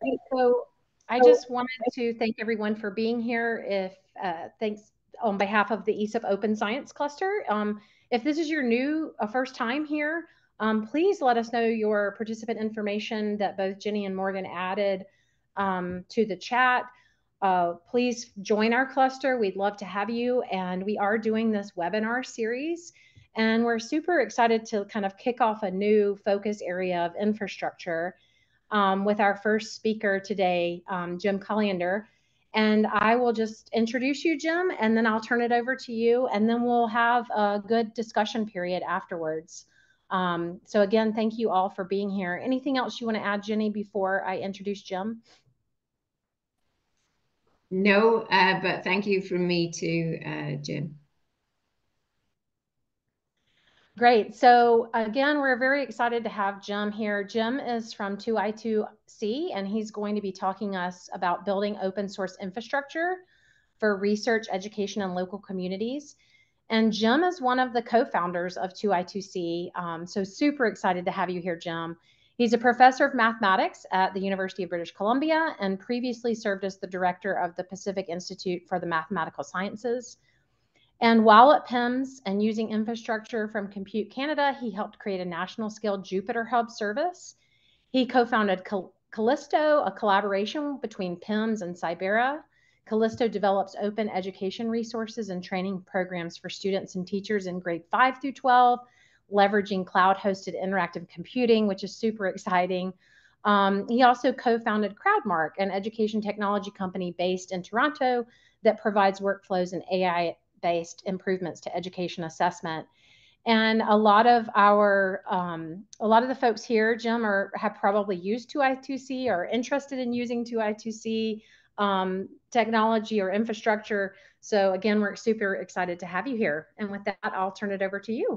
Great. So I just wanted to thank everyone for being here. If uh, thanks on behalf of the ESIP Open Science Cluster. Um, if this is your new uh, first time here, um, please let us know your participant information that both Jenny and Morgan added um, to the chat. Uh, please join our cluster. We'd love to have you. And we are doing this webinar series. And we're super excited to kind of kick off a new focus area of infrastructure um, with our first speaker today, um, Jim Colliander. And I will just introduce you, Jim, and then I'll turn it over to you, and then we'll have a good discussion period afterwards. Um, so again, thank you all for being here. Anything else you want to add, Jenny, before I introduce Jim? No, uh, but thank you from me to uh, Jim. Great. So again, we're very excited to have Jim here. Jim is from 2i2c, and he's going to be talking us about building open source infrastructure for research, education, and local communities. And Jim is one of the co-founders of 2i2c. Um, so super excited to have you here, Jim. He's a professor of mathematics at the University of British Columbia and previously served as the director of the Pacific Institute for the Mathematical Sciences. And while at PIMS and using infrastructure from Compute Canada, he helped create a national scale Jupyter Hub service. He co founded Callysto, a collaboration between PIMS and Cybera. Callysto develops open education resources and training programs for students and teachers in grade 5 through 12 leveraging cloud hosted interactive computing, which is super exciting. Um, he also co founded Crowdmark, an education technology company based in Toronto that provides workflows and AI based improvements to education assessment. And a lot of our, um, a lot of the folks here, Jim, are have probably used 2i2c or interested in using 2i2c um, technology or infrastructure. So again, we're super excited to have you here. And with that, I'll turn it over to you.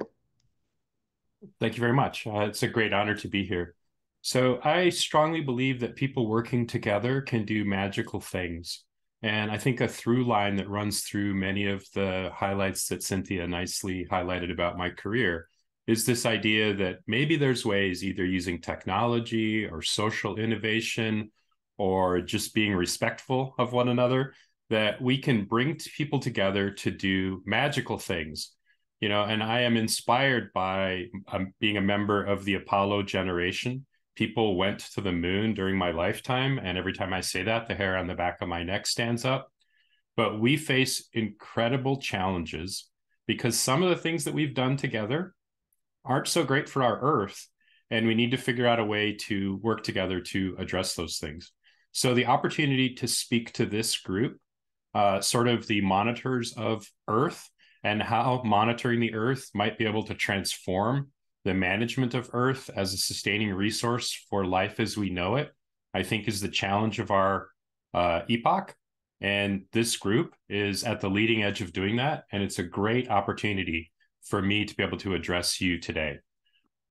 Thank you very much. Uh, it's a great honor to be here. So, I strongly believe that people working together can do magical things. And I think a through line that runs through many of the highlights that Cynthia nicely highlighted about my career is this idea that maybe there's ways, either using technology or social innovation or just being respectful of one another, that we can bring people together to do magical things. You know and i am inspired by um, being a member of the apollo generation people went to the moon during my lifetime and every time i say that the hair on the back of my neck stands up. But we face incredible challenges because some of the things that we've done together aren't so great for our earth and we need to figure out a way to work together to address those things. So the opportunity to speak to this group uh, sort of the monitors of earth and how monitoring the earth might be able to transform the management of earth as a sustaining resource for life as we know it i think is the challenge of our uh, epoch and this group is at the leading edge of doing that and it's a great opportunity for me to be able to address you today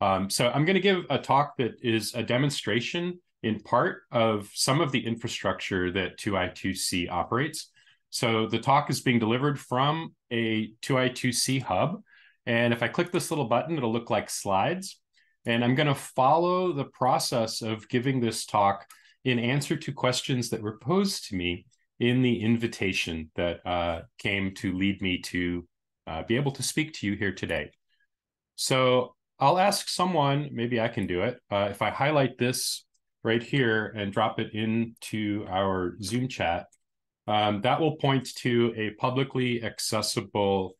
um, so i'm going to give a talk that is a demonstration in part of some of the infrastructure that 2i2c operates so the talk is being delivered from a 2i2c hub. And if I click this little button, it'll look like slides. And I'm going to follow the process of giving this talk in answer to questions that were posed to me in the invitation that uh, came to lead me to uh, be able to speak to you here today. So I'll ask someone, maybe I can do it. Uh, if I highlight this right here and drop it into our Zoom chat, um, that will point to a publicly accessible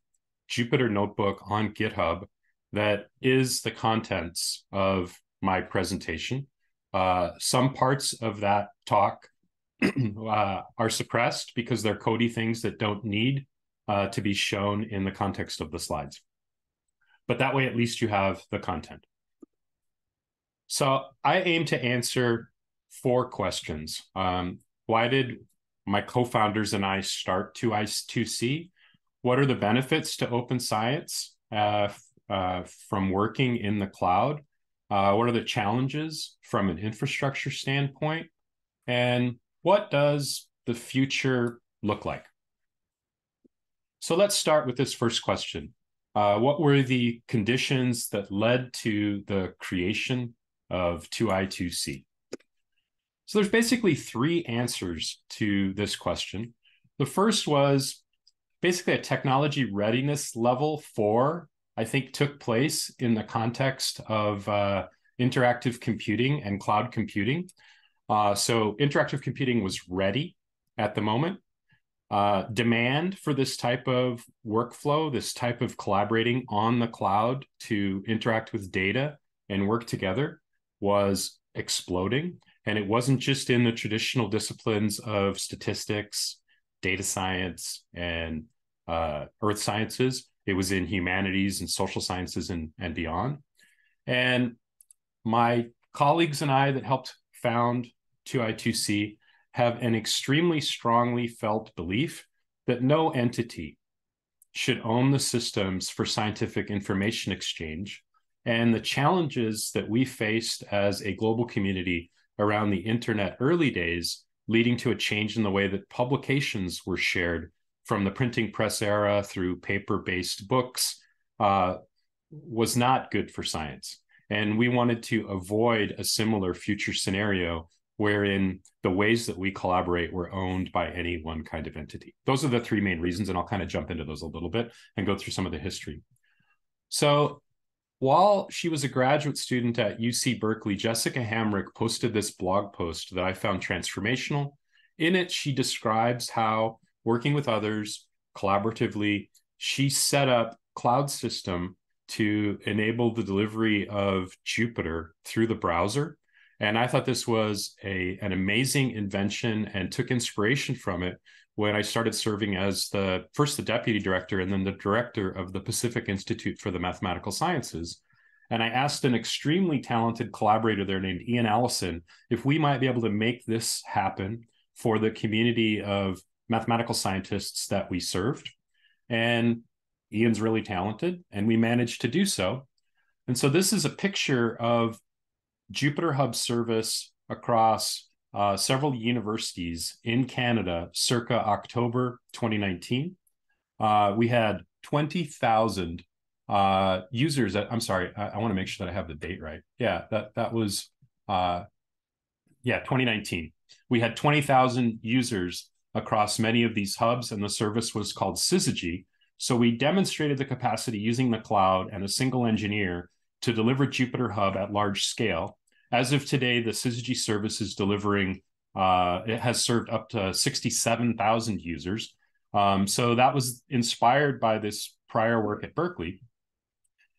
Jupyter notebook on GitHub that is the contents of my presentation. Uh, some parts of that talk uh, are suppressed because they're codey things that don't need uh, to be shown in the context of the slides. But that way, at least you have the content. So I aim to answer four questions. Um, why did my co-founders and I start 2i2c. What are the benefits to open science uh, uh, from working in the cloud? Uh, what are the challenges from an infrastructure standpoint? And what does the future look like? So let's start with this first question. Uh, what were the conditions that led to the creation of 2i2c? So there's basically three answers to this question. The first was basically a technology readiness level four, I think took place in the context of uh, interactive computing and cloud computing. Uh, so interactive computing was ready at the moment. Uh, demand for this type of workflow, this type of collaborating on the cloud to interact with data and work together was exploding. And it wasn't just in the traditional disciplines of statistics, data science, and uh, earth sciences. It was in humanities and social sciences and, and beyond. And my colleagues and I that helped found 2I2C have an extremely strongly felt belief that no entity should own the systems for scientific information exchange. And the challenges that we faced as a global community around the internet early days, leading to a change in the way that publications were shared from the printing press era through paper based books, uh, was not good for science. And we wanted to avoid a similar future scenario wherein the ways that we collaborate were owned by any one kind of entity. Those are the three main reasons, and I'll kind of jump into those a little bit and go through some of the history. So while she was a graduate student at UC Berkeley, Jessica Hamrick posted this blog post that I found transformational. In it, she describes how working with others collaboratively, she set up cloud system to enable the delivery of Jupyter through the browser and I thought this was a an amazing invention and took inspiration from it when I started serving as the first the deputy director and then the director of the Pacific Institute for the Mathematical Sciences. And I asked an extremely talented collaborator there named Ian Allison if we might be able to make this happen for the community of mathematical scientists that we served. And Ian's really talented, and we managed to do so. And so this is a picture of Jupyter Hub service across uh, several universities in Canada circa October 2019. Uh, we had 20,000 uh, users. I'm sorry, I, I want to make sure that I have the date right. Yeah, that that was uh, yeah 2019. We had 20,000 users across many of these hubs, and the service was called Syzygy. So we demonstrated the capacity using the cloud and a single engineer to deliver Jupyter Hub at large scale as of today, the Syzygy service is delivering, uh, it has served up to 67,000 users. Um, so that was inspired by this prior work at Berkeley.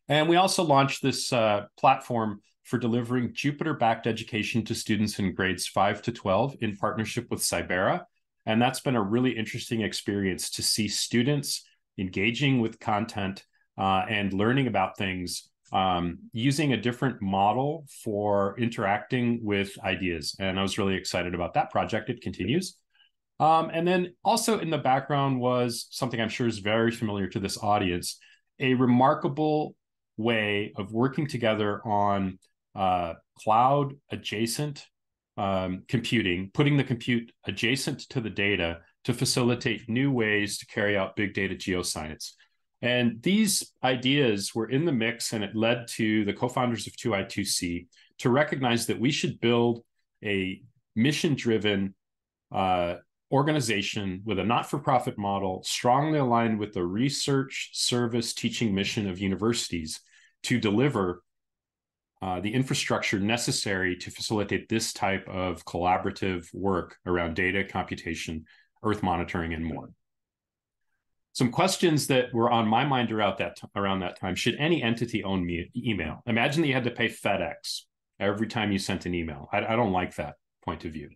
And we also launched this uh, platform for delivering Jupyter backed education to students in grades 5 to 12 in partnership with Cybera. And that's been a really interesting experience to see students engaging with content uh, and learning about things um, using a different model for interacting with ideas. And I was really excited about that project. It continues. Um, and then also in the background was something I'm sure is very familiar to this audience a remarkable way of working together on uh, cloud adjacent um, computing, putting the compute adjacent to the data to facilitate new ways to carry out big data geoscience. And these ideas were in the mix, and it led to the co founders of 2i2c to recognize that we should build a mission driven uh, organization with a not for profit model, strongly aligned with the research, service, teaching mission of universities to deliver uh, the infrastructure necessary to facilitate this type of collaborative work around data computation, earth monitoring, and more some questions that were on my mind around that around that time. Should any entity own me email? Imagine that you had to pay FedEx every time you sent an email. I, I don't like that point of view.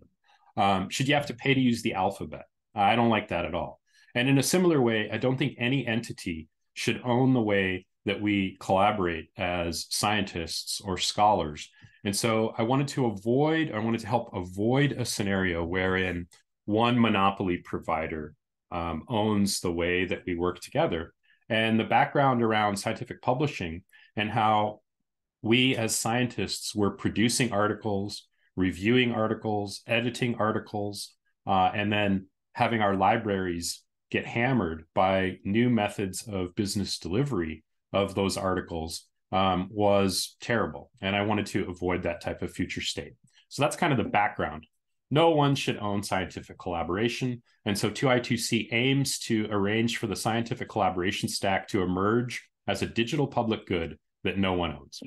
Um, should you have to pay to use the alphabet? I don't like that at all. And in a similar way, I don't think any entity should own the way that we collaborate as scientists or scholars. And so I wanted to avoid, I wanted to help avoid a scenario wherein one monopoly provider um, owns the way that we work together and the background around scientific publishing and how we as scientists were producing articles reviewing articles editing articles uh, and then having our libraries get hammered by new methods of business delivery of those articles um, was terrible and i wanted to avoid that type of future state so that's kind of the background no one should own scientific collaboration. And so 2i2c aims to arrange for the scientific collaboration stack to emerge as a digital public good that no one owns.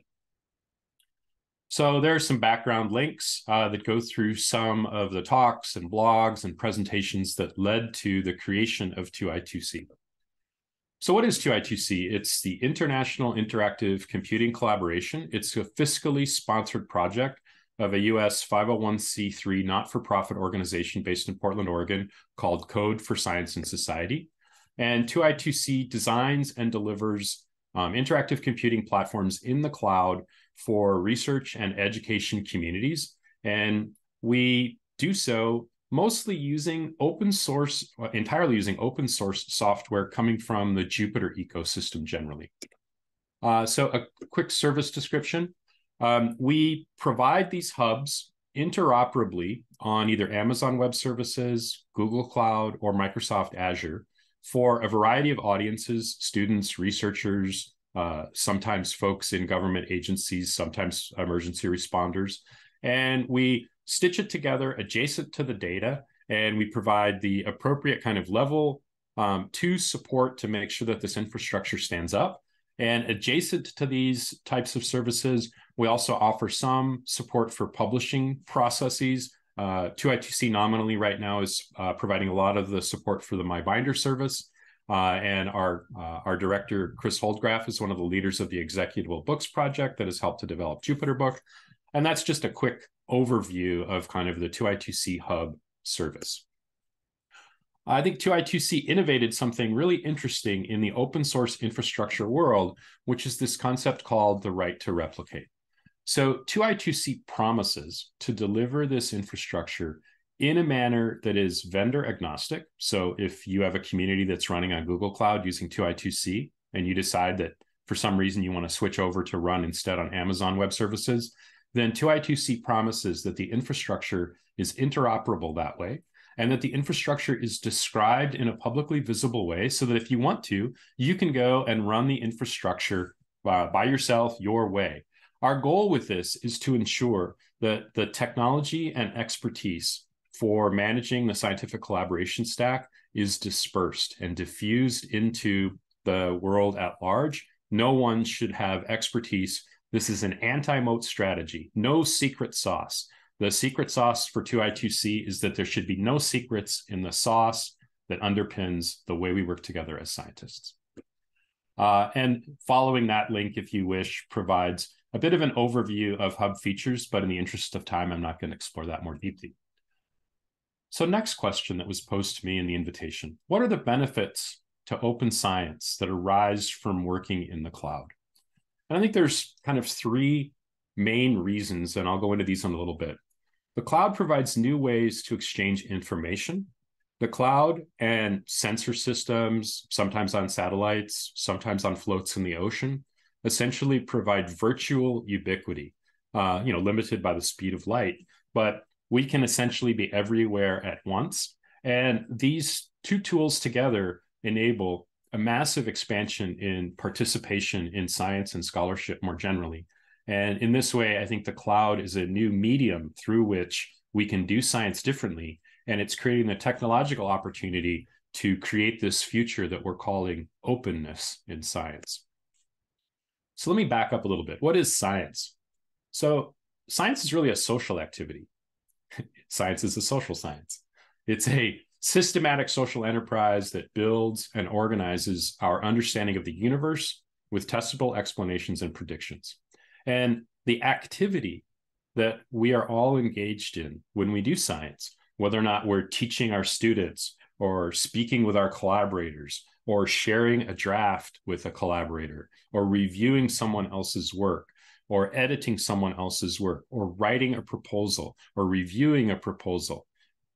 So there are some background links uh, that go through some of the talks and blogs and presentations that led to the creation of 2i2c. So what is 2i2c? It's the International Interactive Computing Collaboration. It's a fiscally sponsored project of a US 501c3 not for profit organization based in Portland, Oregon called Code for Science and Society. And 2i2c designs and delivers um, interactive computing platforms in the cloud for research and education communities. And we do so mostly using open source, uh, entirely using open source software coming from the Jupyter ecosystem generally. Uh, so a quick service description. Um, we provide these hubs interoperably on either Amazon Web Services, Google Cloud, or Microsoft Azure for a variety of audiences, students, researchers, uh, sometimes folks in government agencies, sometimes emergency responders. And we stitch it together adjacent to the data, and we provide the appropriate kind of level um, to support to make sure that this infrastructure stands up. And adjacent to these types of services, we also offer some support for publishing processes. Uh, 2i2c nominally right now is uh, providing a lot of the support for the MyBinder service. Uh, and our uh, our director Chris Holdgraf is one of the leaders of the Executable Books project that has helped to develop Jupyter Book, and that's just a quick overview of kind of the 2i2c hub service. I think 2i2c innovated something really interesting in the open source infrastructure world, which is this concept called the right to replicate. So 2i2c promises to deliver this infrastructure in a manner that is vendor agnostic. So if you have a community that's running on Google Cloud using 2i2c and you decide that for some reason you want to switch over to run instead on Amazon Web Services, then 2i2c promises that the infrastructure is interoperable that way and that the infrastructure is described in a publicly visible way so that if you want to, you can go and run the infrastructure uh, by yourself your way. Our goal with this is to ensure that the technology and expertise for managing the scientific collaboration stack is dispersed and diffused into the world at large. No one should have expertise. This is an anti moat strategy, no secret sauce. The secret sauce for 2i2c is that there should be no secrets in the sauce that underpins the way we work together as scientists. Uh, and following that link, if you wish, provides a bit of an overview of hub features, but in the interest of time, I'm not going to explore that more deeply. So next question that was posed to me in the invitation, what are the benefits to open science that arise from working in the cloud? And I think there's kind of three main reasons, and I'll go into these in a little bit. The cloud provides new ways to exchange information. The cloud and sensor systems, sometimes on satellites, sometimes on floats in the ocean, essentially provide virtual ubiquity, uh, you know, limited by the speed of light. But we can essentially be everywhere at once. And these two tools together enable a massive expansion in participation in science and scholarship more generally. And in this way, I think the cloud is a new medium through which we can do science differently. And it's creating the technological opportunity to create this future that we're calling openness in science. So let me back up a little bit. What is science? So, science is really a social activity. science is a social science. It's a systematic social enterprise that builds and organizes our understanding of the universe with testable explanations and predictions. And the activity that we are all engaged in when we do science, whether or not we're teaching our students or speaking with our collaborators or sharing a draft with a collaborator or reviewing someone else's work or editing someone else's work or writing a proposal or reviewing a proposal.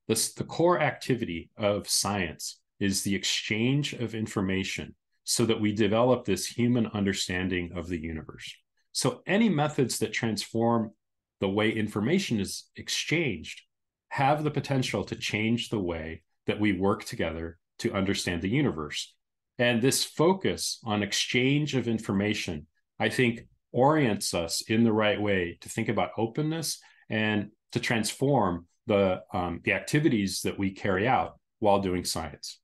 The core activity of science is the exchange of information so that we develop this human understanding of the universe. So, any methods that transform the way information is exchanged have the potential to change the way that we work together to understand the universe. And this focus on exchange of information, I think, orients us in the right way to think about openness and to transform the um, the activities that we carry out while doing science.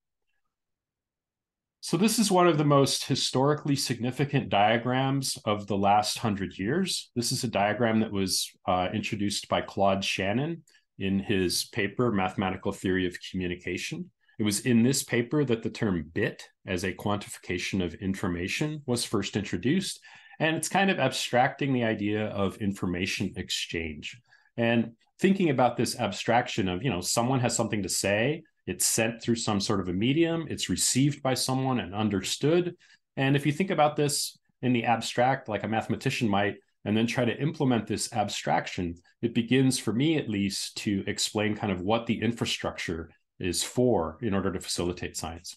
So this is one of the most historically significant diagrams of the last hundred years. This is a diagram that was uh, introduced by Claude Shannon in his paper, Mathematical Theory of Communication. It was in this paper that the term bit as a quantification of information was first introduced. And it's kind of abstracting the idea of information exchange. And thinking about this abstraction of, you know, someone has something to say, it's sent through some sort of a medium, it's received by someone and understood. And if you think about this in the abstract, like a mathematician might, and then try to implement this abstraction, it begins, for me at least, to explain kind of what the infrastructure is for in order to facilitate science.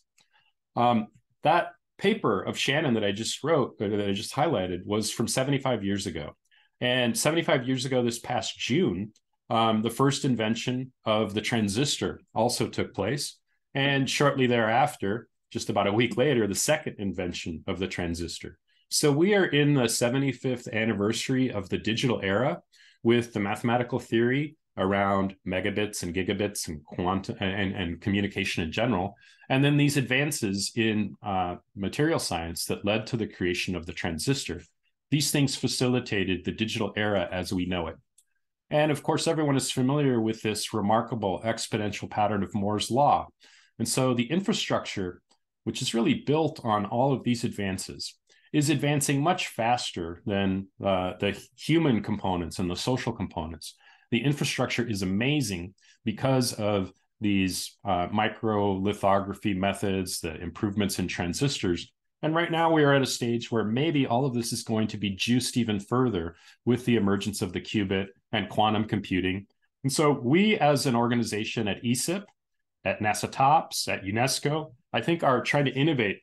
Um, that paper of Shannon that I just wrote, that I just highlighted, was from 75 years ago. And 75 years ago, this past June, um, the first invention of the transistor also took place. And shortly thereafter, just about a week later, the second invention of the transistor. So we are in the 75th anniversary of the digital era with the mathematical theory around megabits and gigabits and quantum and, and communication in general. And then these advances in uh, material science that led to the creation of the transistor. These things facilitated the digital era as we know it. And of course, everyone is familiar with this remarkable exponential pattern of Moore's law. And so the infrastructure, which is really built on all of these advances, is advancing much faster than uh, the human components and the social components. The infrastructure is amazing because of these uh, micro lithography methods, the improvements in transistors. And right now, we are at a stage where maybe all of this is going to be juiced even further with the emergence of the qubit and quantum computing. And so, we as an organization at ESIP, at NASA TOPS, at UNESCO, I think are trying to innovate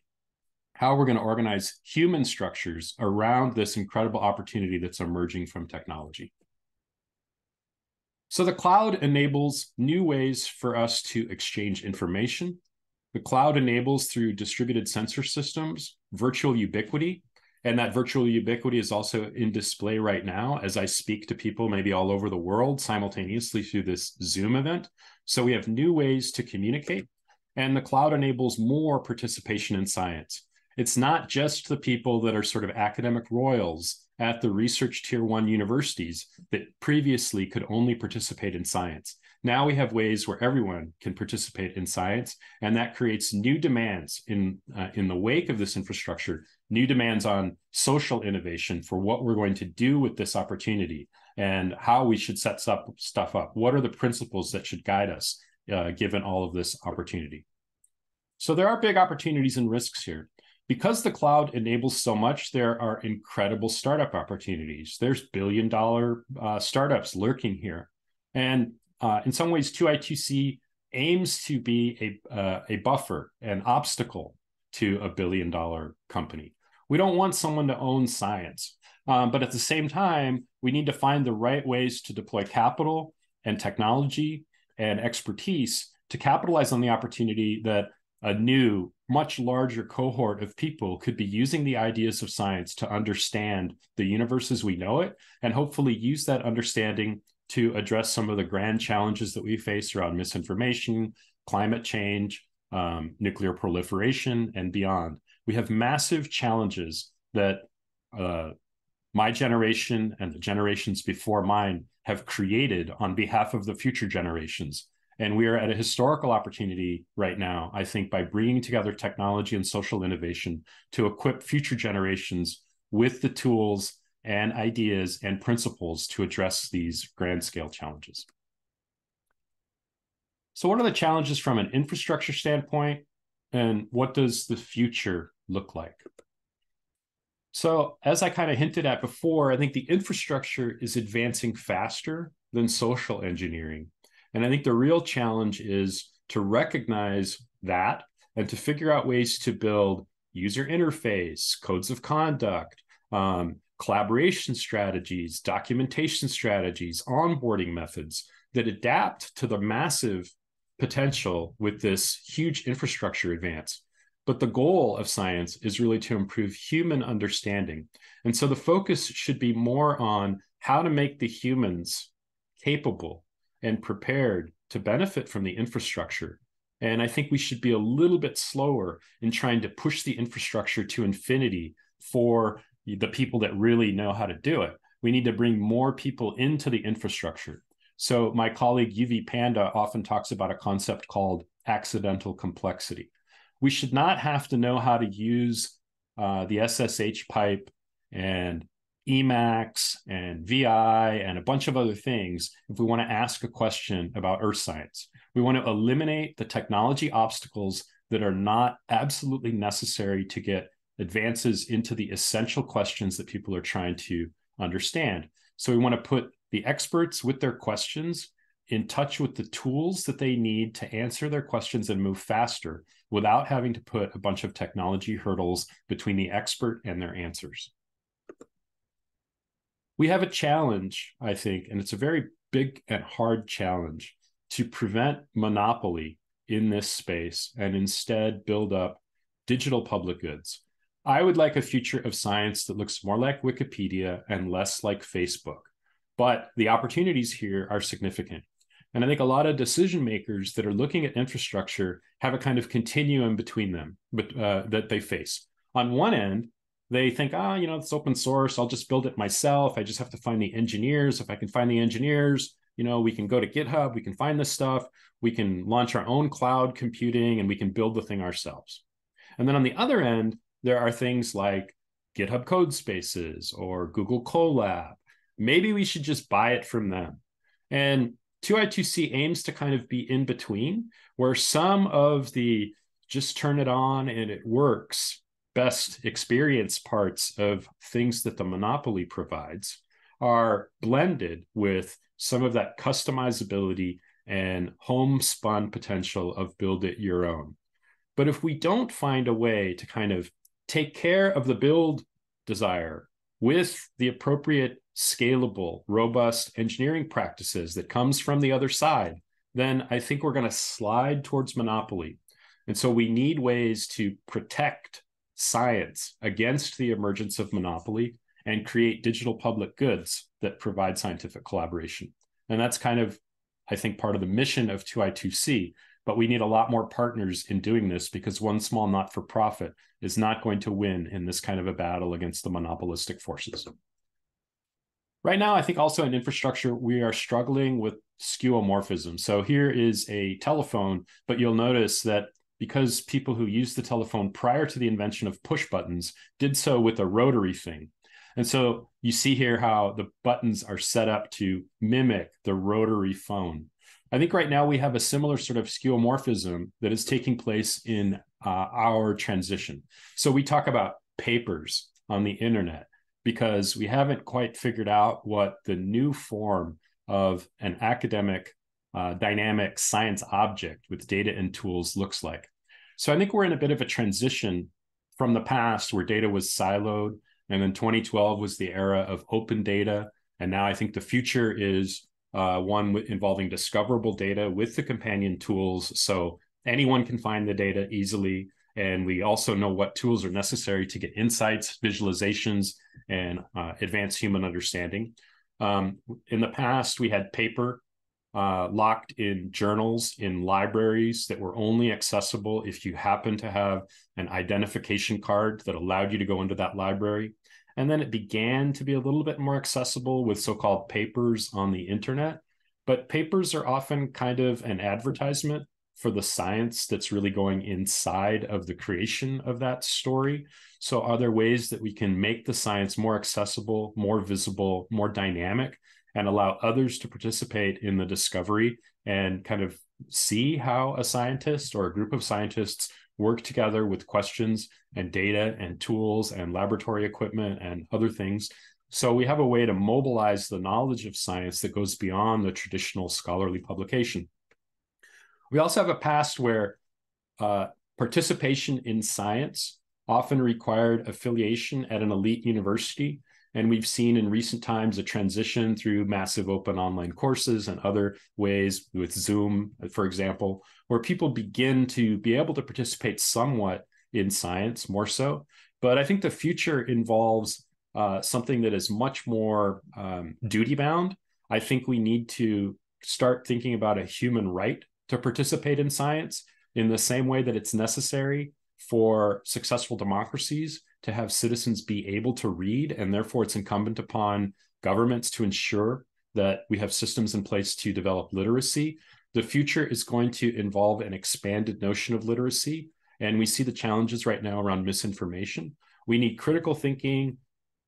how we're going to organize human structures around this incredible opportunity that's emerging from technology. So the cloud enables new ways for us to exchange information. The cloud enables through distributed sensor systems, virtual ubiquity, and that virtual ubiquity is also in display right now as I speak to people maybe all over the world simultaneously through this Zoom event. So we have new ways to communicate, and the cloud enables more participation in science. It's not just the people that are sort of academic royals at the research tier one universities that previously could only participate in science. Now we have ways where everyone can participate in science, and that creates new demands in uh, in the wake of this infrastructure. New demands on social innovation for what we're going to do with this opportunity and how we should set up stuff up. What are the principles that should guide us uh, given all of this opportunity? So there are big opportunities and risks here because the cloud enables so much, there are incredible startup opportunities. There's billion dollar uh, startups lurking here. And uh, in some ways, 2I2C aims to be a, uh, a buffer, an obstacle to a billion dollar company. We don't want someone to own science. Um, but at the same time, we need to find the right ways to deploy capital and technology and expertise to capitalize on the opportunity that a new, much larger cohort of people could be using the ideas of science to understand the universe as we know it, and hopefully use that understanding to address some of the grand challenges that we face around misinformation, climate change, um, nuclear proliferation, and beyond. We have massive challenges that uh, my generation and the generations before mine have created on behalf of the future generations. And we are at a historical opportunity right now, I think, by bringing together technology and social innovation to equip future generations with the tools and ideas and principles to address these grand scale challenges. So, what are the challenges from an infrastructure standpoint? And what does the future look like? So, as I kind of hinted at before, I think the infrastructure is advancing faster than social engineering. And I think the real challenge is to recognize that and to figure out ways to build user interface, codes of conduct, um, collaboration strategies, documentation strategies, onboarding methods that adapt to the massive potential with this huge infrastructure advance. But the goal of science is really to improve human understanding. And so the focus should be more on how to make the humans capable and prepared to benefit from the infrastructure. And I think we should be a little bit slower in trying to push the infrastructure to infinity for the people that really know how to do it. We need to bring more people into the infrastructure. So, my colleague Yuvi Panda often talks about a concept called accidental complexity. We should not have to know how to use uh, the SSH pipe and Emacs and VI and a bunch of other things if we want to ask a question about earth science. We want to eliminate the technology obstacles that are not absolutely necessary to get advances into the essential questions that people are trying to understand. So we want to put the experts with their questions in touch with the tools that they need to answer their questions and move faster without having to put a bunch of technology hurdles between the expert and their answers we have a challenge, I think, and it's a very big and hard challenge to prevent monopoly in this space and instead build up digital public goods. I would like a future of science that looks more like Wikipedia and less like Facebook. But the opportunities here are significant. And I think a lot of decision makers that are looking at infrastructure have a kind of continuum between them but, uh, that they face. On one end, they think, ah, you know, it's open source. I'll just build it myself. I just have to find the engineers. If I can find the engineers, you know, we can go to GitHub, we can find this stuff, we can launch our own cloud computing, and we can build the thing ourselves. And then on the other end, there are things like GitHub Code Spaces or Google Colab. Maybe we should just buy it from them. And 2i2c aims to kind of be in between, where some of the just turn it on and it works best experience parts of things that the monopoly provides are blended with some of that customizability and homespun potential of build it your own. But if we don't find a way to kind of take care of the build desire with the appropriate scalable robust engineering practices that comes from the other side then i think we're going to slide towards monopoly and so we need ways to protect science against the emergence of monopoly and create digital public goods that provide scientific collaboration. And that's kind of, I think, part of the mission of 2i2c. But we need a lot more partners in doing this because one small not for profit is not going to win in this kind of a battle against the monopolistic forces. Right now, I think also in infrastructure, we are struggling with skeuomorphism. So here is a telephone, but you'll notice that because people who used the telephone prior to the invention of push buttons did so with a rotary thing. And so you see here how the buttons are set up to mimic the rotary phone. I think right now we have a similar sort of skeuomorphism that is taking place in uh, our transition. So we talk about papers on the internet because we haven't quite figured out what the new form of an academic uh, dynamic science object with data and tools looks like. So I think we're in a bit of a transition from the past where data was siloed. And then 2012 was the era of open data. And now I think the future is uh, one involving discoverable data with the companion tools. So anyone can find the data easily. And we also know what tools are necessary to get insights, visualizations, and uh, advanced human understanding. Um, in the past, we had paper uh, locked in journals in libraries that were only accessible if you happen to have an identification card that allowed you to go into that library. And then it began to be a little bit more accessible with so called papers on the internet. But papers are often kind of an advertisement for the science that's really going inside of the creation of that story. So, are there ways that we can make the science more accessible, more visible, more dynamic and allow others to participate in the discovery and kind of see how a scientist or a group of scientists work together with questions and data and tools and laboratory equipment and other things. So we have a way to mobilize the knowledge of science that goes beyond the traditional scholarly publication. We also have a past where uh, participation in science often required affiliation at an elite university and we've seen in recent times a transition through massive open online courses and other ways with Zoom, for example, where people begin to be able to participate somewhat in science more so. But I think the future involves uh, something that is much more um, duty bound. I think we need to start thinking about a human right to participate in science in the same way that it's necessary for successful democracies to have citizens be able to read. And therefore, it's incumbent upon governments to ensure that we have systems in place to develop literacy. The future is going to involve an expanded notion of literacy. And we see the challenges right now around misinformation. We need critical thinking,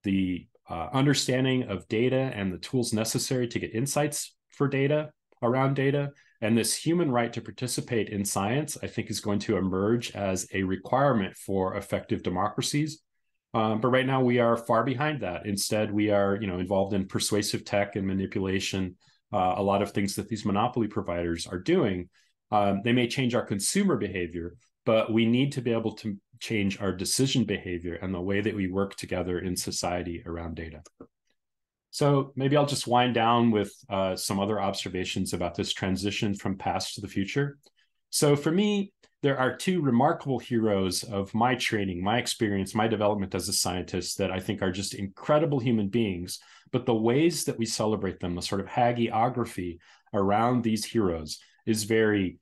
the uh, understanding of data and the tools necessary to get insights for data around data. And this human right to participate in science, I think, is going to emerge as a requirement for effective democracies. Um, but right now, we are far behind that. Instead, we are, you know, involved in persuasive tech and manipulation. Uh, a lot of things that these monopoly providers are doing. Um, they may change our consumer behavior, but we need to be able to change our decision behavior and the way that we work together in society around data. So maybe I'll just wind down with uh, some other observations about this transition from past to the future. So for me, there are two remarkable heroes of my training, my experience, my development as a scientist that I think are just incredible human beings. But the ways that we celebrate them, the sort of hagiography around these heroes, is very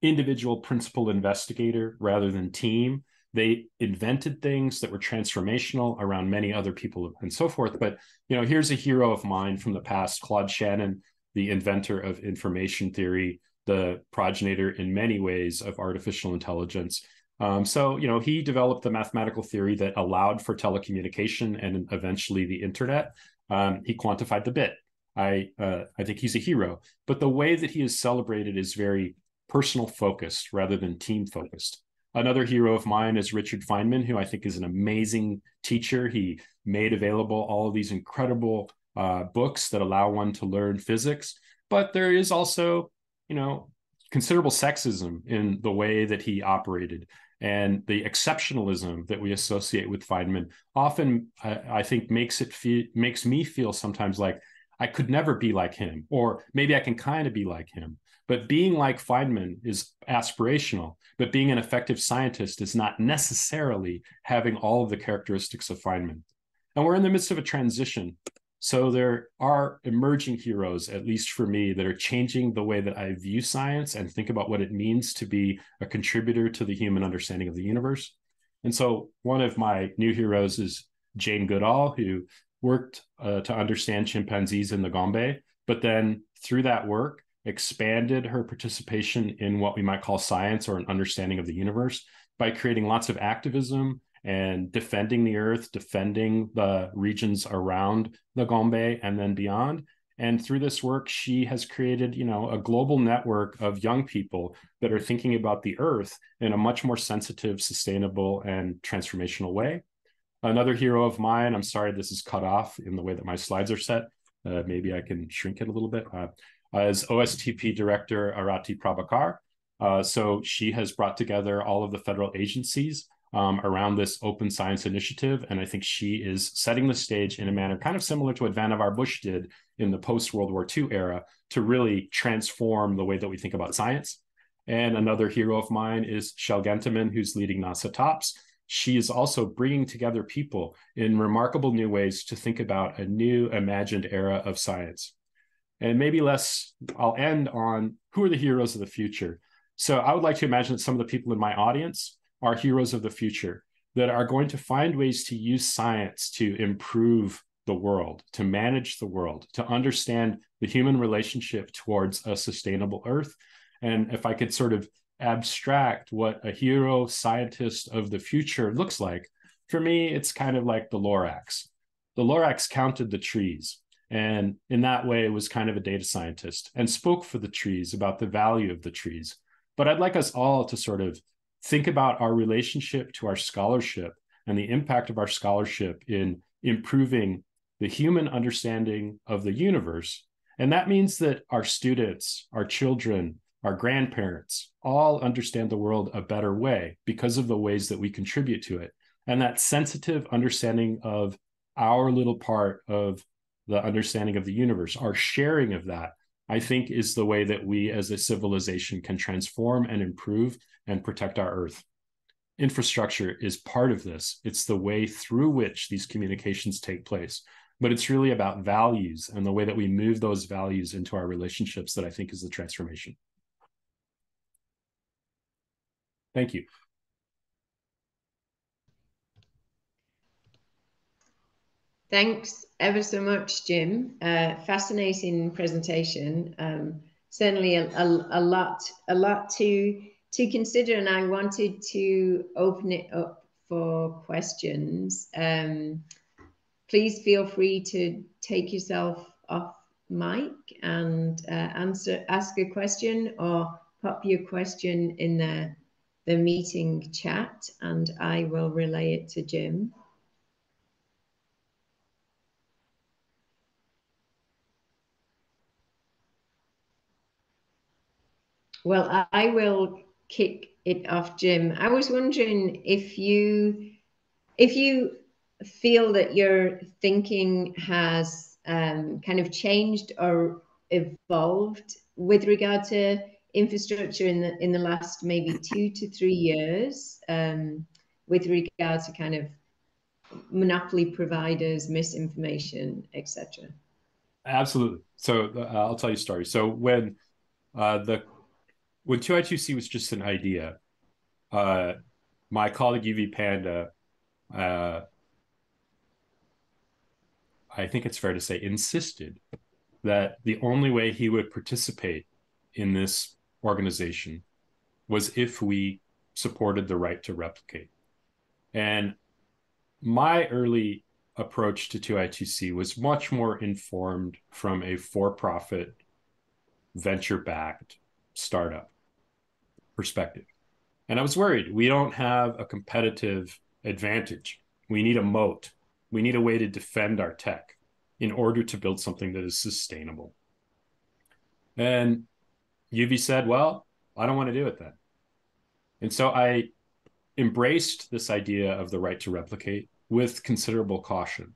individual principal investigator rather than team. They invented things that were transformational around many other people and so forth. But you know, here's a hero of mine from the past, Claude Shannon, the inventor of information theory, the progenitor in many ways of artificial intelligence. Um, so, you know, he developed the mathematical theory that allowed for telecommunication and eventually the internet. Um, he quantified the bit. I uh, I think he's a hero. But the way that he is celebrated is very personal focused rather than team focused. Another hero of mine is Richard Feynman, who I think is an amazing teacher. He made available all of these incredible uh, books that allow one to learn physics. But there is also, you know, considerable sexism in the way that he operated. And the exceptionalism that we associate with Feynman often, I, I think, makes it feel makes me feel sometimes like I could never be like him, or maybe I can kind of be like him. But being like Feynman is aspirational, but being an effective scientist is not necessarily having all of the characteristics of Feynman. And we're in the midst of a transition. So there are emerging heroes, at least for me, that are changing the way that I view science and think about what it means to be a contributor to the human understanding of the universe. And so one of my new heroes is Jane Goodall, who worked uh, to understand chimpanzees in the Gombe, but then through that work, expanded her participation in what we might call science or an understanding of the universe by creating lots of activism and defending the earth, defending the regions around the Gombe and then beyond. And through this work, she has created, you know, a global network of young people that are thinking about the earth in a much more sensitive, sustainable, and transformational way. Another hero of mine, I'm sorry this is cut off in the way that my slides are set. Uh, maybe I can shrink it a little bit. Uh, as OSTP director Arati Prabhakar. Uh, so she has brought together all of the federal agencies um, around this open science initiative. And I think she is setting the stage in a manner kind of similar to what Vannevar Bush did in the post World War II era to really transform the way that we think about science. And another hero of mine is Chelle Gentemann, who's leading NASA TOPS. She is also bringing together people in remarkable new ways to think about a new imagined era of science and maybe less i'll end on who are the heroes of the future. So i would like to imagine that some of the people in my audience are heroes of the future that are going to find ways to use science to improve the world to manage the world to understand the human relationship towards a sustainable earth. And if i could sort of abstract what a hero scientist of the future looks like for me it's kind of like the lorax. The lorax counted the trees and in that way was kind of a data scientist and spoke for the trees about the value of the trees. But i'd like us all to sort of think about our relationship to our scholarship and the impact of our scholarship in improving the human understanding of the universe. And that means that our students our children our grandparents all understand the world a better way because of the ways that we contribute to it. And that sensitive understanding of our little part of the understanding of the universe, our sharing of that, I think is the way that we as a civilization can transform and improve and protect our earth. Infrastructure is part of this. It's the way through which these communications take place. but it's really about values and the way that we move those values into our relationships that I think is the transformation. Thank you. Thanks ever so much, Jim. Uh, fascinating presentation. Um, certainly a, a, a, lot, a lot to to consider, and I wanted to open it up for questions. Um, please feel free to take yourself off mic and uh, answer, ask a question, or pop your question in the the meeting chat, and I will relay it to Jim. Well, I will kick it off, Jim. I was wondering if you if you feel that your thinking has um, kind of changed or evolved with regard to infrastructure in the in the last maybe two to three years um, with regard to kind of monopoly providers, misinformation, etc. Absolutely. So uh, I'll tell you a story. So when uh, the when 2i2c was just an idea, uh, my colleague Yuvi Panda, uh, I think it's fair to say, insisted that the only way he would participate in this organization was if we supported the right to replicate. And my early approach to 2i2c was much more informed from a for profit, venture backed startup perspective. And I was worried we don't have a competitive advantage. We need a moat. We need a way to defend our tech in order to build something that is sustainable. And Yuvi said, Well, I don't want to do it then. And so I embraced this idea of the right to replicate with considerable caution.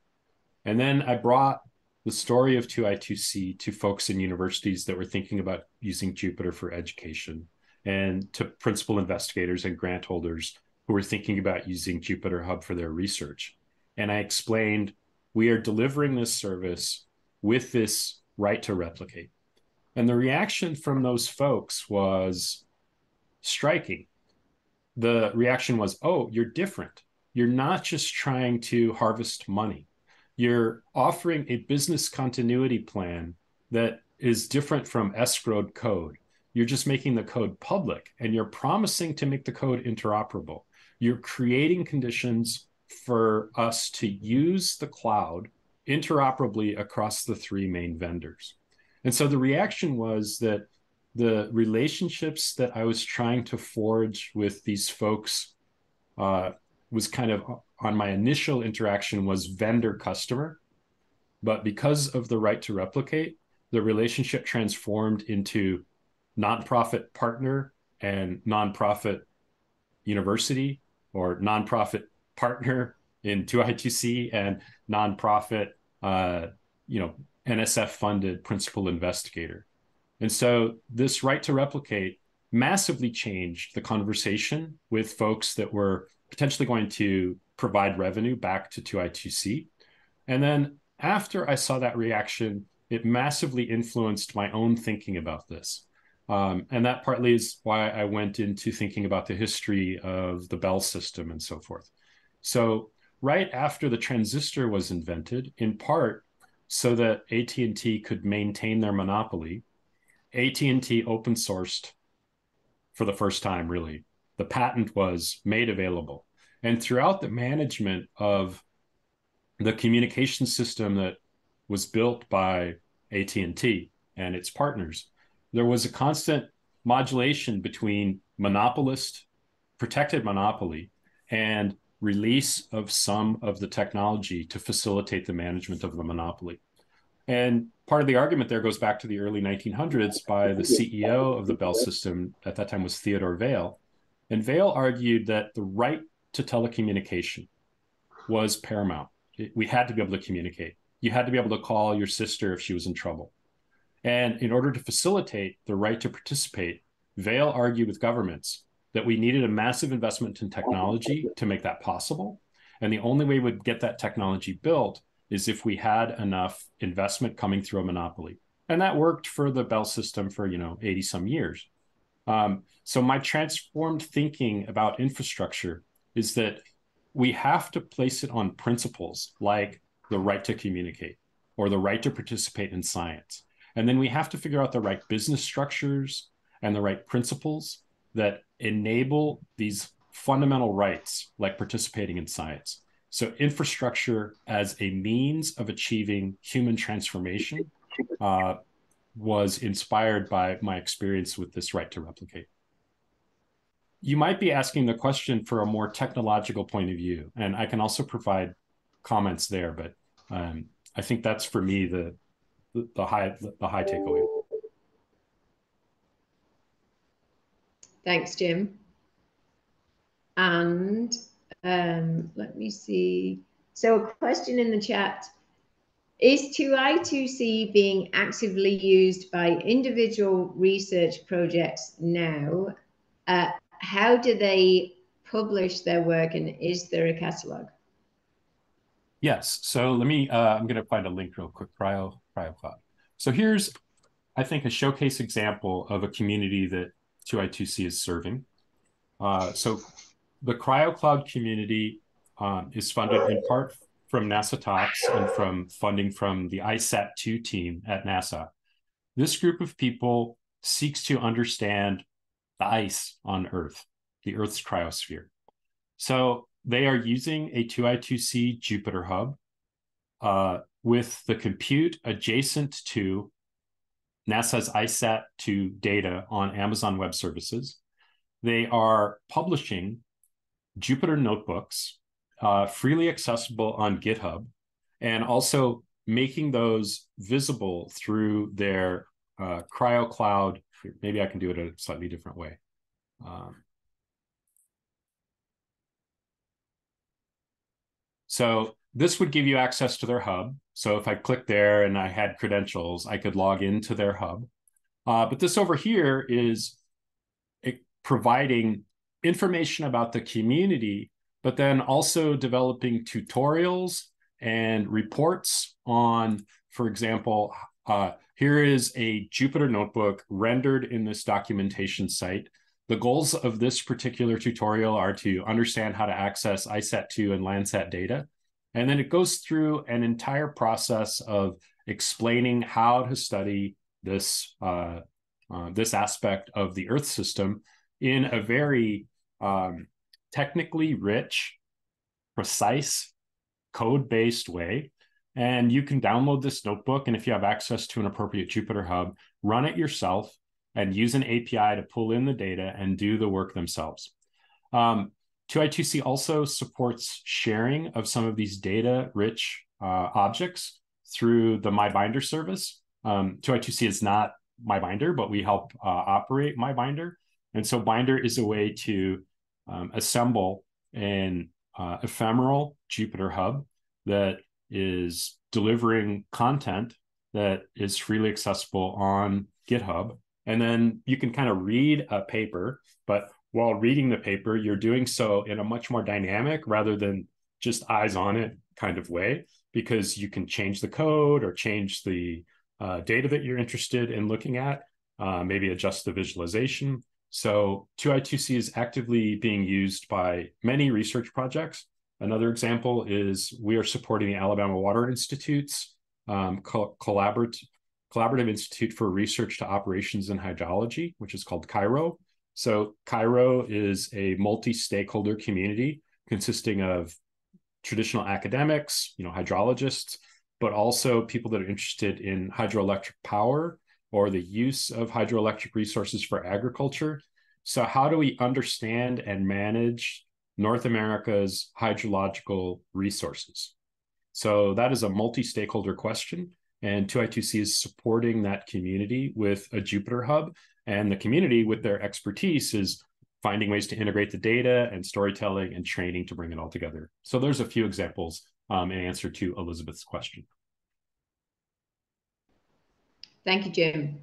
And then I brought the story of 2i2c to folks in universities that were thinking about using Jupyter for education and to principal investigators and grant holders who were thinking about using Jupyter Hub for their research. And I explained we are delivering this service with this right to replicate. And the reaction from those folks was striking. The reaction was, oh, you're different. You're not just trying to harvest money, you're offering a business continuity plan that is different from escrowed code you're just making the code public and you're promising to make the code interoperable. You're creating conditions for us to use the cloud interoperably across the three main vendors. And so the reaction was that the relationships that I was trying to forge with these folks uh, was kind of on my initial interaction was vendor customer. But because of the right to replicate, the relationship transformed into nonprofit partner and nonprofit university or nonprofit partner in 2i2c and nonprofit uh, you know nsf funded principal investigator. And so this right to replicate massively changed the conversation with folks that were potentially going to provide revenue back to 2i2c and then after i saw that reaction it massively influenced my own thinking about this um, and that partly is why I went into thinking about the history of the Bell system and so forth. So right after the transistor was invented, in part so that AT&T could maintain their monopoly, AT&T open sourced for the first time really. The patent was made available. And throughout the management of the communication system that was built by AT&T and its partners, there was a constant modulation between monopolist, protected monopoly, and release of some of the technology to facilitate the management of the monopoly. And part of the argument there goes back to the early 1900s by the CEO of the Bell system, at that time was Theodore Vail. And Vail argued that the right to telecommunication was paramount. We had to be able to communicate. You had to be able to call your sister if she was in trouble. And in order to facilitate the right to participate, Vail argued with governments that we needed a massive investment in technology to make that possible. And the only way we'd get that technology built is if we had enough investment coming through a monopoly. And that worked for the Bell system for, you know, 80 some years. Um, so my transformed thinking about infrastructure is that we have to place it on principles like the right to communicate or the right to participate in science. And then we have to figure out the right business structures and the right principles that enable these fundamental rights like participating in science. So, infrastructure as a means of achieving human transformation uh, was inspired by my experience with this right to replicate. You might be asking the question for a more technological point of view, and I can also provide comments there. But um, I think that's for me the the, the high the high takeaway. Thanks, Jim. And um, let me see. So a question in the chat. Is 2I2C being actively used by individual research projects now? Uh, how do they publish their work and is there a catalog? Yes. So let me, uh, I'm going to find a link real quick, Cryo, CryoCloud. So here's, I think, a showcase example of a community that 2I2C is serving. Uh, so the CryoCloud community um, is funded in part from NASA TOPS and from funding from the ICESat-2 team at NASA. This group of people seeks to understand the ice on Earth, the Earth's cryosphere. So they are using a 2I2C Jupyter Hub uh, with the compute adjacent to NASA's ICESat-2 data on Amazon Web Services. They are publishing Jupyter notebooks uh, freely accessible on GitHub and also making those visible through their uh, CryoCloud. Maybe I can do it a slightly different way. Um, so this would give you access to their hub. So if I click there and I had credentials, I could log into their hub. Uh, but this over here is providing information about the community, but then also developing tutorials and reports on, for example, uh, here is a Jupyter notebook rendered in this documentation site. The goals of this particular tutorial are to understand how to access ICESat-2 and Landsat data. And then it goes through an entire process of explaining how to study this, uh, uh, this aspect of the Earth system in a very um, technically rich, precise, code based way. And you can download this notebook. And if you have access to an appropriate Jupyter Hub, run it yourself and use an API to pull in the data and do the work themselves. Um, 2i2c also supports sharing of some of these data rich uh, objects through the MyBinder service. Um, 2i2c is not MyBinder, but we help uh, operate MyBinder. And so Binder is a way to um, assemble an uh, ephemeral Jupyter Hub that is delivering content that is freely accessible on GitHub. And then you can kind of read a paper, but while reading the paper, you're doing so in a much more dynamic rather than just eyes on it kind of way, because you can change the code or change the uh, data that you're interested in looking at, uh, maybe adjust the visualization. So 2i2c is actively being used by many research projects. Another example is we are supporting the Alabama Water Institute's um, co- collaborative, collaborative Institute for Research to Operations in Hydrology, which is called CIROH. So CIROH is a multi-stakeholder community consisting of traditional academics, you know, hydrologists, but also people that are interested in hydroelectric power or the use of hydroelectric resources for agriculture. So, how do we understand and manage North America's hydrological resources? So, that is a multi stakeholder question. And 2i2c is supporting that community with a Jupyter Hub. And the community, with their expertise, is finding ways to integrate the data and storytelling and training to bring it all together. So, there's a few examples um, in answer to Elizabeth's question. Thank you, Jim.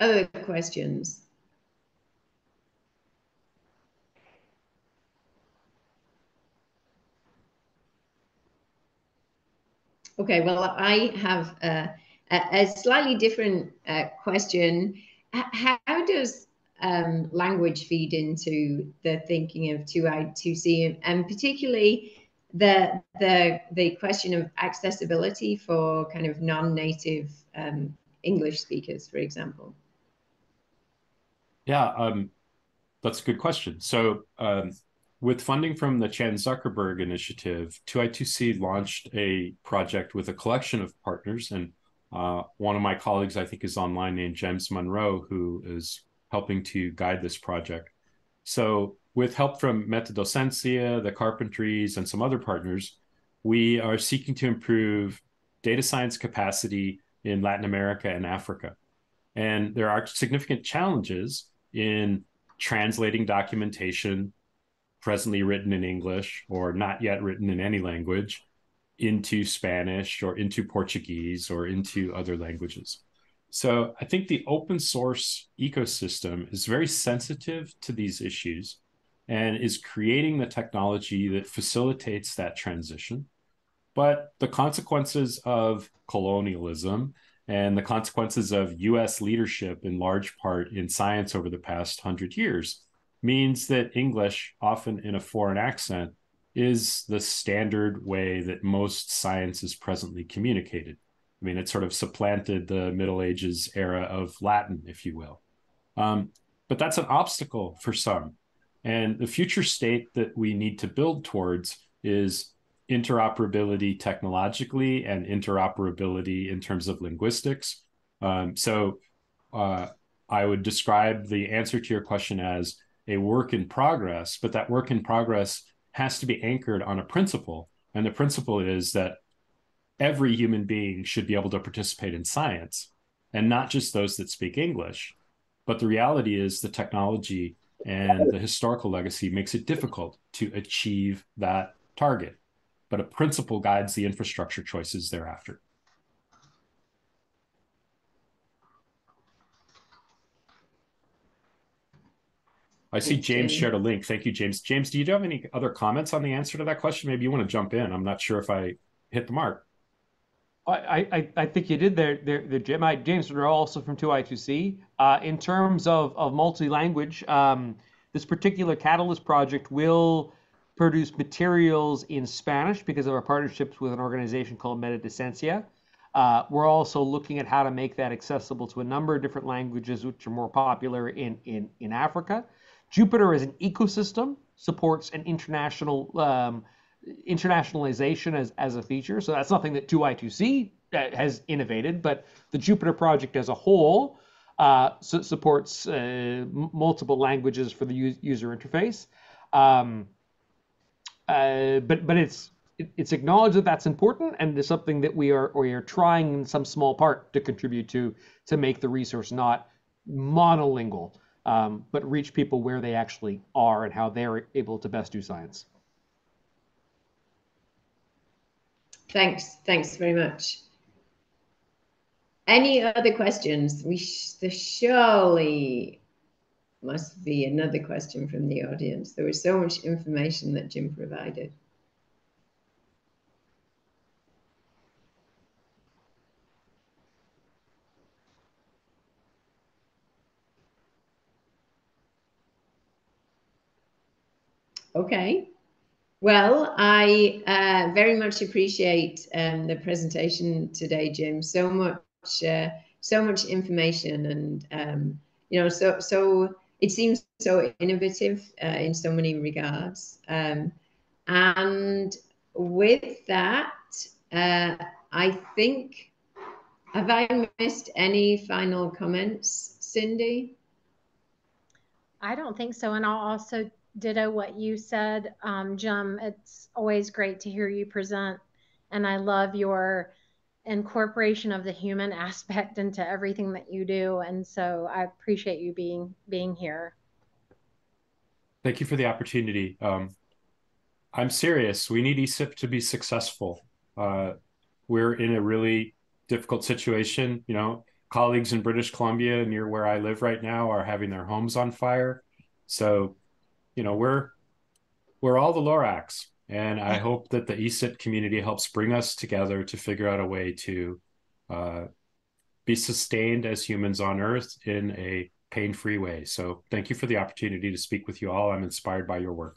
Other questions? Okay, well, I have a, a slightly different uh, question. How does um, language feed into the thinking of 2I, 2C, and particularly the the the question of accessibility for kind of non-native um, English speakers, for example? Yeah, um, that's a good question. So, um, with funding from the Chan Zuckerberg Initiative, 2I2C launched a project with a collection of partners. And uh, one of my colleagues, I think, is online named James Munroe, who is helping to guide this project. So, with help from Metadocencia, the Carpentries, and some other partners, we are seeking to improve data science capacity in Latin America and Africa. And there are significant challenges in translating documentation presently written in English or not yet written in any language into Spanish or into Portuguese or into other languages. So I think the open source ecosystem is very sensitive to these issues and is creating the technology that facilitates that transition. But the consequences of colonialism and the consequences of US leadership in large part in science over the past hundred years means that English, often in a foreign accent, is the standard way that most science is presently communicated. I mean, it sort of supplanted the Middle Ages era of Latin, if you will. Um, but that's an obstacle for some. And the future state that we need to build towards is interoperability technologically and interoperability in terms of linguistics. Um, so uh, I would describe the answer to your question as a work in progress, but that work in progress has to be anchored on a principle. And the principle is that every human being should be able to participate in science and not just those that speak English. But the reality is the technology and the historical legacy makes it difficult to achieve that target. But a principle guides the infrastructure choices thereafter. I see James shared a link. Thank you, James. James, do you have any other comments on the answer to that question? Maybe you want to jump in. I'm not sure if I hit the mark. I, I, I think you did there, there, there Jim. I, James Munroe, also from 2I2C. Uh, in terms of, of multi-language, um, this particular Catalyst project will produce materials in Spanish because of our partnerships with an organization called Metadocencia. Uh, we're also looking at how to make that accessible to a number of different languages which are more popular in, in, in Africa. Jupyter as an ecosystem supports an international um, internationalization as, as a feature. So that's something that 2I2C uh, has innovated, but the Jupyter project as a whole uh, su supports uh, multiple languages for the user interface. Um, uh, but but it's it's acknowledged that that's important and it's something that we are we are trying in some small part to contribute to to make the resource not monolingual um, but reach people where they actually are and how they're able to best do science. Thanks. Thanks very much. Any other questions? We there surely must be another question from the audience. There was so much information that Jim provided. Okay. Well, I uh, very much appreciate um, the presentation today, Jim. So much, uh, so much information, and um, you know, so so it seems so innovative uh, in so many regards. Um, and with that, uh, I think have I missed any final comments, Cindy? I don't think so, and I'll also ditto what you said, um, Jim. It's always great to hear you present, and I love your incorporation of the human aspect into everything that you do. And so I appreciate you being being here. Thank you for the opportunity. Um, I'm serious. We need ESIP to be successful. Uh, we're in a really difficult situation. You know, colleagues in British Columbia, near where I live right now, are having their homes on fire. So you know we're we're all the Lorax And I hope that the ESIP community helps bring us together to figure out a way to uh, be sustained as humans on Earth in a pain free way. So thank you for the opportunity to speak with you all. I'm inspired by your work.